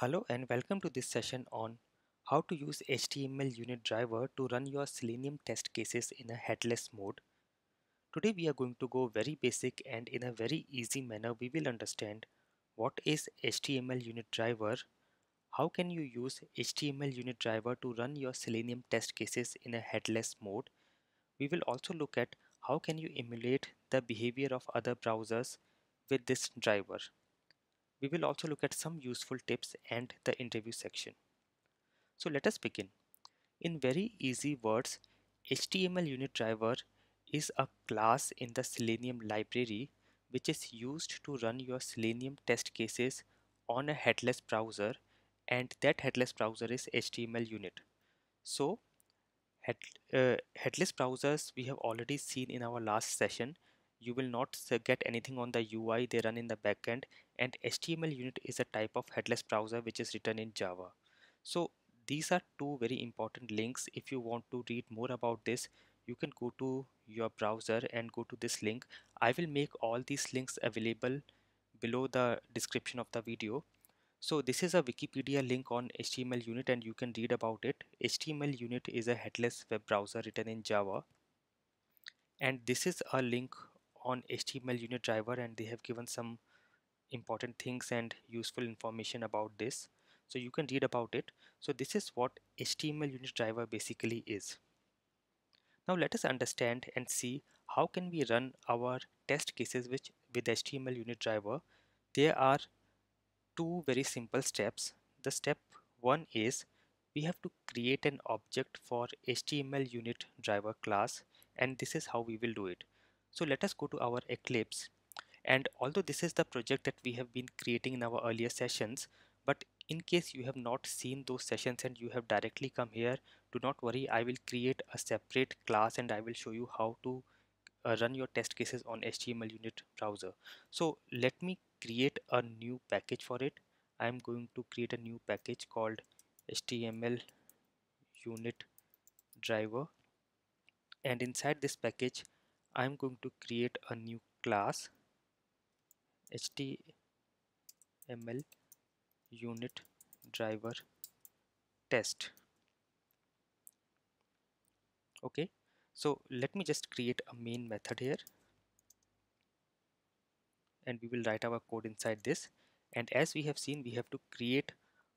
Hello and welcome to this session on how to use HTML unit driver to run your Selenium test cases in a headless mode. Today we are going to go very basic and in a very easy manner we will understand what is HTML unit driver, how can you use HTML unit driver to run your Selenium test cases in a headless mode. We will also look at how can you emulate the behavior of other browsers with this driver. We will also look at some useful tips and the interview section. So let us begin. In very easy words, HTML unit driver is a class in the Selenium library which is used to run your Selenium test cases on a headless browser and that headless browser is HTML unit. So head, uh, headless browsers we have already seen in our last session you will not get anything on the UI they run in the backend and HTML unit is a type of headless browser which is written in Java. So these are two very important links if you want to read more about this you can go to your browser and go to this link. I will make all these links available below the description of the video. So this is a Wikipedia link on HTML unit and you can read about it. HTML unit is a headless web browser written in Java and this is a link on HTML unit driver and they have given some important things and useful information about this. So you can read about it. So this is what HTML unit driver basically is. Now let us understand and see how can we run our test cases which with HTML unit driver. There are two very simple steps. The step one is we have to create an object for HTML unit driver class and this is how we will do it so let us go to our Eclipse. And although this is the project that we have been creating in our earlier sessions but in case you have not seen those sessions and you have directly come here do not worry. I will create a separate class and I will show you how to uh, run your test cases on HTML unit browser. So let me create a new package for it. I'm going to create a new package called HTML unit driver. And inside this package I'm going to create a new class HTML unit driver test. Okay so let me just create a main method here. And we will write our code inside this. And as we have seen we have to create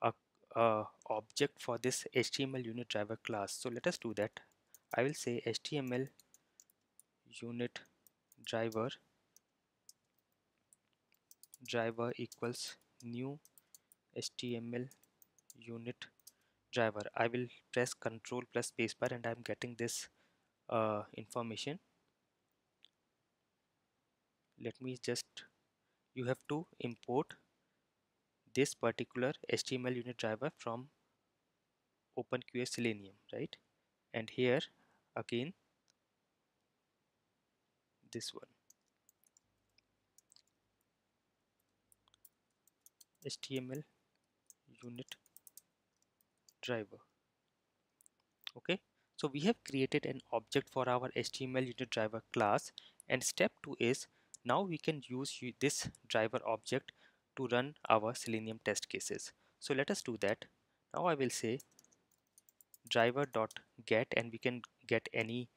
a, a object for this HTML unit driver class. So let us do that. I will say HTML unit driver driver equals new HTML unit driver. I will press control plus spacebar and I'm getting this uh, information. Let me just you have to import this particular HTML unit driver from OpenQA Selenium right? And here again this one. HTML unit driver. Okay? So we have created an object for our HTML unit driver class and step 2 is now we can use this driver object to run our selenium test cases. So let us do that. Now I will say driver dot get and we can get any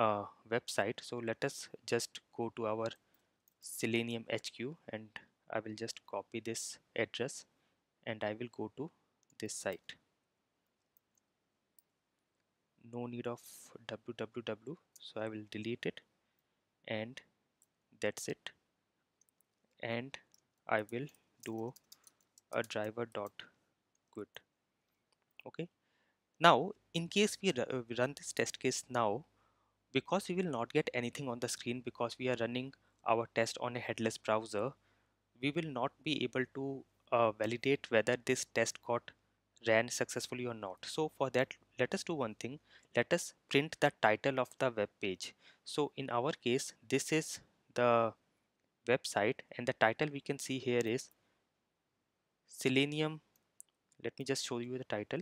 uh, website. So let us just go to our selenium HQ and I will just copy this address and I will go to this site. No need of www so I will delete it and that's it. And I will do a driver dot quit. Okay. Now in case we, we run this test case now because we will not get anything on the screen because we are running our test on a headless browser we will not be able to uh, validate whether this test got ran successfully or not. So for that let us do one thing. Let us print the title of the web page. So in our case this is the website and the title we can see here is selenium. Let me just show you the title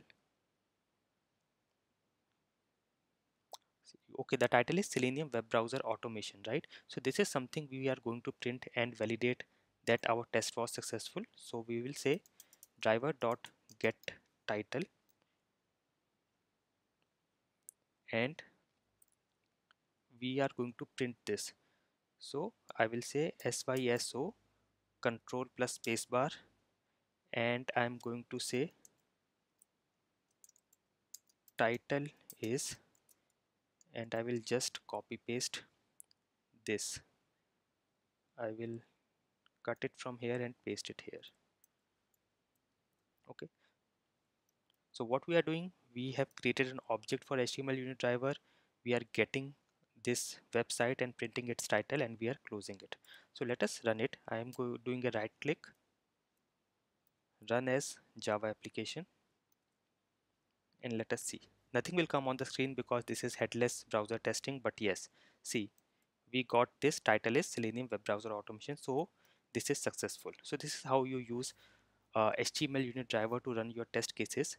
okay the title is selenium web browser automation right? So this is something we are going to print and validate that our test was successful. So we will say driver dot get title and we are going to print this. So I will say syso control plus spacebar and I'm going to say title is and I will just copy paste this. I will cut it from here and paste it here. Okay? So what we are doing we have created an object for HTML unit driver. We are getting this website and printing its title and we are closing it. So let us run it. I am doing a right click. Run as Java application. And let us see nothing will come on the screen because this is headless browser testing but yes see we got this title is selenium web browser automation so this is successful. So this is how you use uh, html unit driver to run your test cases.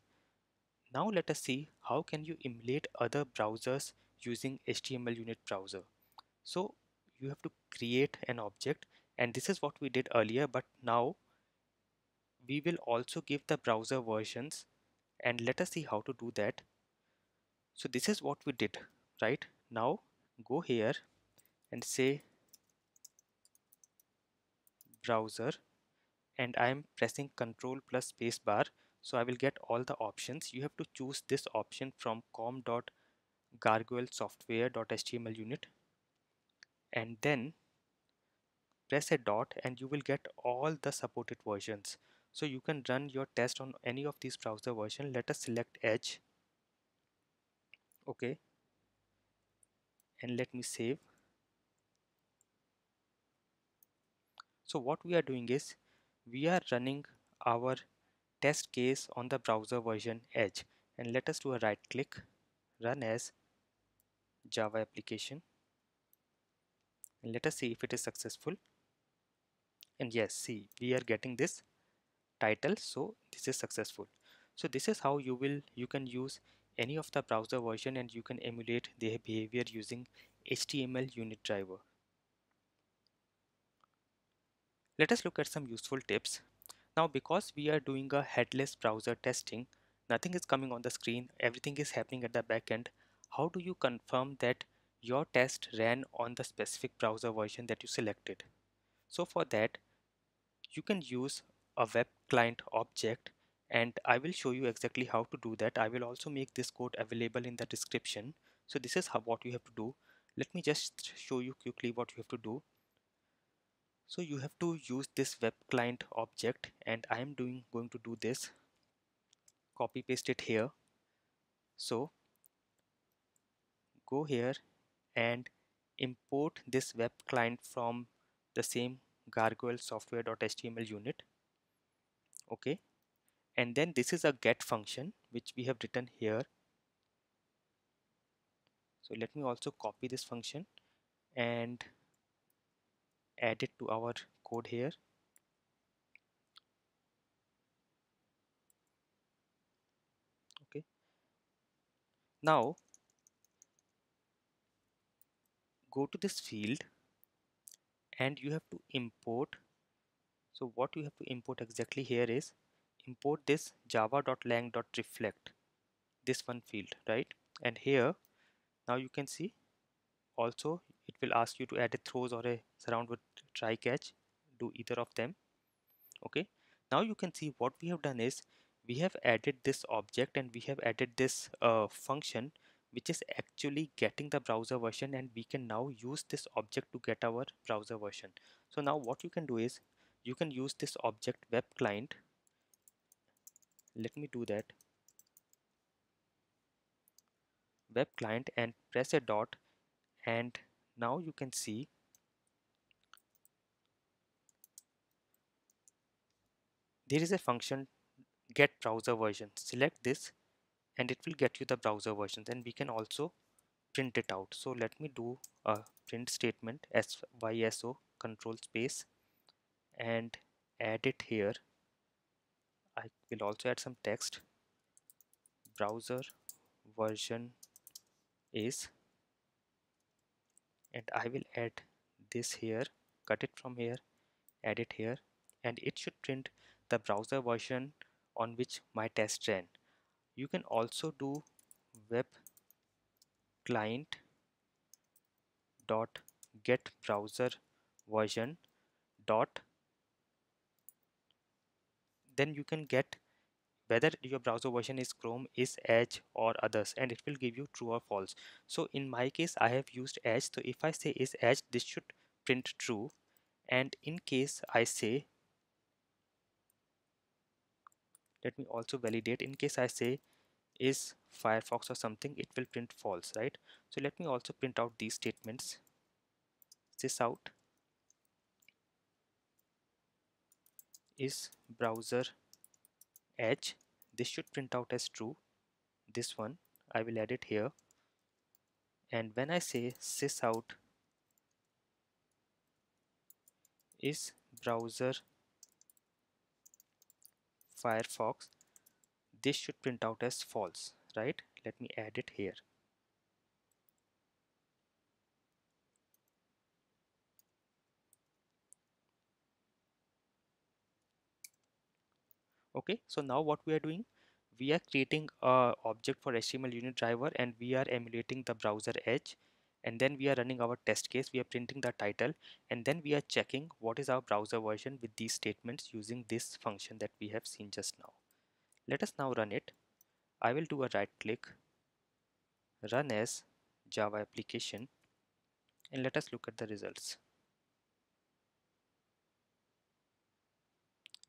Now let us see how can you emulate other browsers using html unit browser. So you have to create an object and this is what we did earlier but now we will also give the browser versions and let us see how to do that so this is what we did right? Now go here and say browser and I am pressing control plus space bar. So I will get all the options. You have to choose this option from com.gargoylesoftware.html unit and then press a dot and you will get all the supported versions. So you can run your test on any of these browser version let us select edge okay. And let me save. So what we are doing is we are running our test case on the browser version edge. And let us do a right click run as java application. And let us see if it is successful. And yes see we are getting this title so this is successful. So this is how you will you can use any of the browser version and you can emulate their behavior using HTML unit driver. Let us look at some useful tips. Now because we are doing a headless browser testing, nothing is coming on the screen, everything is happening at the backend. How do you confirm that your test ran on the specific browser version that you selected? So for that, you can use a web client object and I will show you exactly how to do that. I will also make this code available in the description. So this is how, what you have to do. Let me just show you quickly what you have to do. So you have to use this web client object and I am doing going to do this. Copy paste it here. So go here and import this web client from the same gargoyle software.html unit okay and then this is a get function which we have written here. So let me also copy this function and add it to our code here. Okay. Now go to this field and you have to import. So what you have to import exactly here is import this java.lang.reflect this one field right? And here now you can see also it will ask you to add a throws or a surround with try catch do either of them okay? Now you can see what we have done is we have added this object and we have added this uh, function which is actually getting the browser version and we can now use this object to get our browser version. So now what you can do is you can use this object web client let me do that. Web client and press a dot and now you can see there is a function get browser version. Select this and it will get you the browser version. Then we can also print it out. So let me do a print statement syso control space and add it here I will also add some text browser version is and I will add this here cut it from here add it here and it should print the browser version on which my test ran. You can also do web client dot get browser version dot then you can get whether your browser version is Chrome, is Edge or others and it will give you true or false. So in my case I have used Edge. So if I say is Edge this should print true. And in case I say let me also validate. In case I say is Firefox or something it will print false right? So let me also print out these statements. This out is browser edge. This should print out as true. This one I will add it here. And when I say sysout is browser Firefox this should print out as false right? Let me add it here okay so now what we are doing? We are creating a object for HTML unit driver and we are emulating the browser edge. And then we are running our test case. We are printing the title. And then we are checking what is our browser version with these statements using this function that we have seen just now. Let us now run it. I will do a right click. Run as Java application. And let us look at the results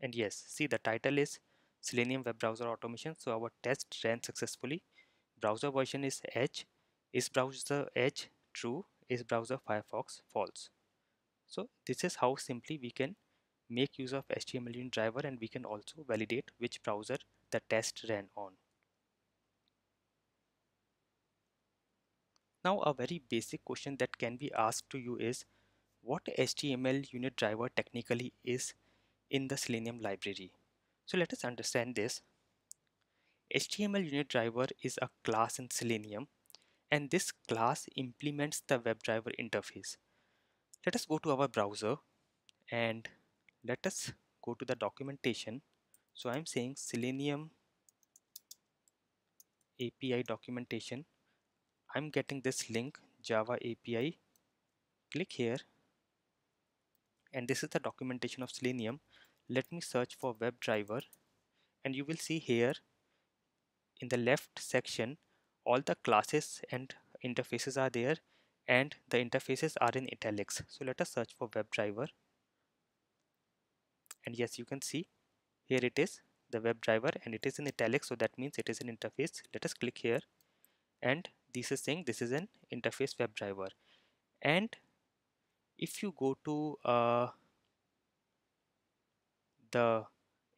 and yes see the title is Selenium web browser automation. So our test ran successfully. Browser version is edge is browser edge true? Is browser Firefox false? So this is how simply we can make use of HTML unit driver and we can also validate which browser the test ran on. Now a very basic question that can be asked to you is what HTML unit driver technically is in the Selenium library. So let us understand this. HTML unit driver is a class in Selenium and this class implements the WebDriver interface. Let us go to our browser and let us go to the documentation. So I'm saying Selenium API documentation. I'm getting this link Java API. Click here and this is the documentation of Selenium let me search for WebDriver and you will see here in the left section all the classes and interfaces are there and the interfaces are in italics. So let us search for WebDriver and yes you can see here it is the WebDriver and it is in italics so that means it is an interface. Let us click here and this is saying this is an interface WebDriver and if you go to uh, the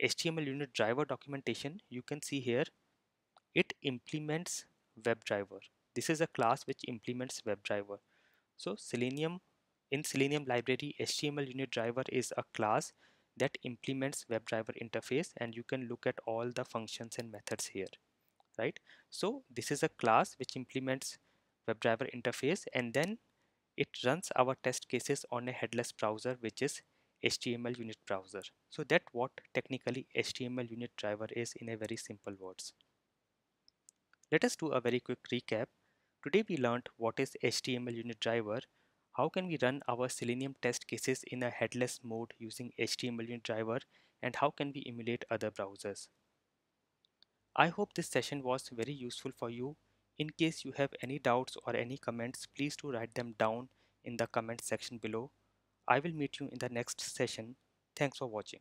HTML unit driver documentation, you can see here it implements WebDriver. This is a class which implements WebDriver. So Selenium in Selenium library HTML unit driver is a class that implements WebDriver interface and you can look at all the functions and methods here right so this is a class which implements WebDriver interface and then it runs our test cases on a headless browser which is HTML unit browser. So that what technically HTML unit driver is in a very simple words. Let us do a very quick recap. Today we learned what is HTML unit driver, how can we run our Selenium test cases in a headless mode using HTML unit driver and how can we emulate other browsers. I hope this session was very useful for you. In case you have any doubts or any comments, please do write them down in the comment section below. I will meet you in the next session. Thanks for watching.